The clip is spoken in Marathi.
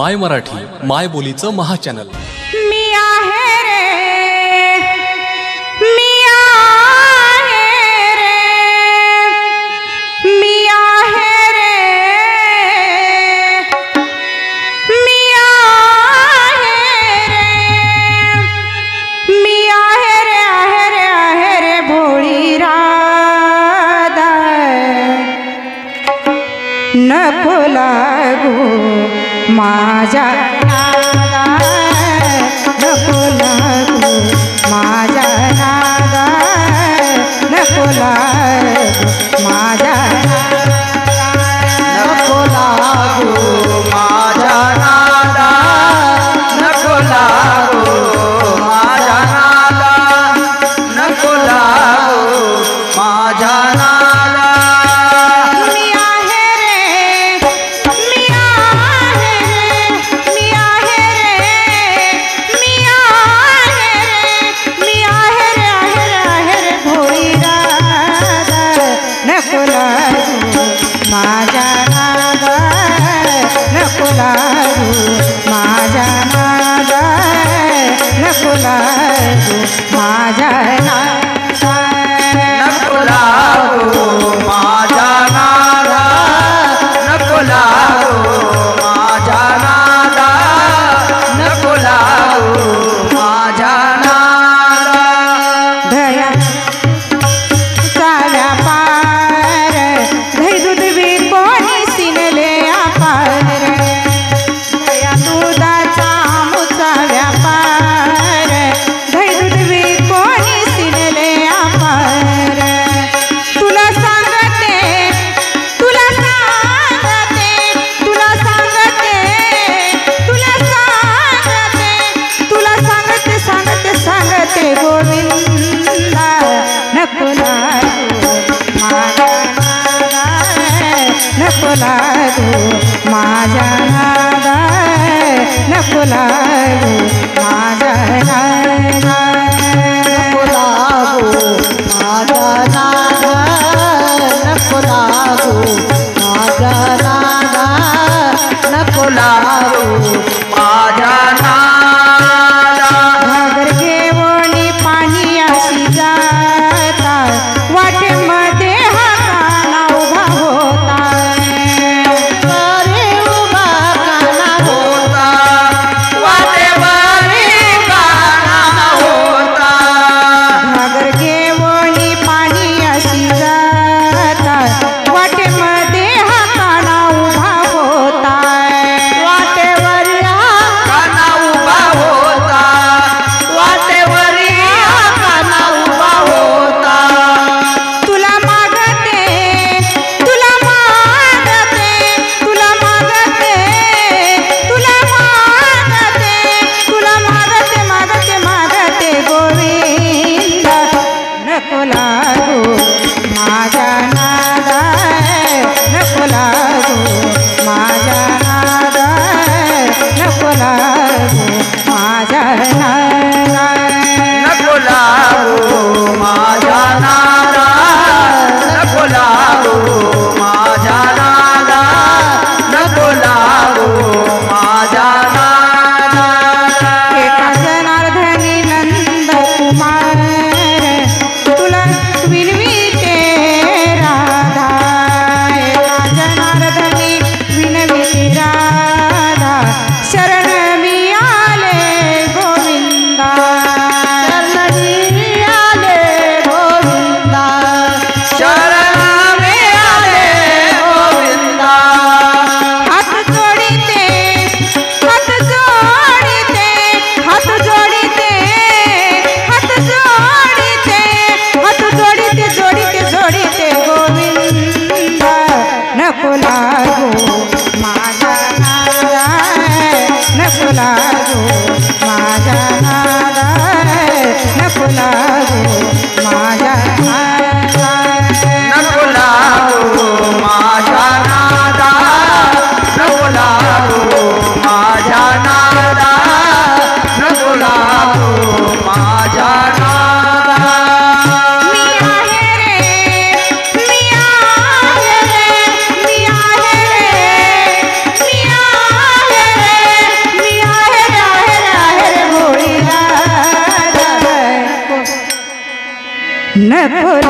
माय मराठी माय बोलीचं महाचॅनल मी आहे रे मी आहे रे मी आहे रे मी आहे रे मी आहे रे आहे रे आहे रे भोळी राधा. न लागू माझ्या नको लागू. माझ्या नादा नको लागू. माझ्या माझ्या नाग नको लागू माझ्या नाग नको माझ्या नको लागू. माझ्या नादा नको माझ्या नादा नको लागू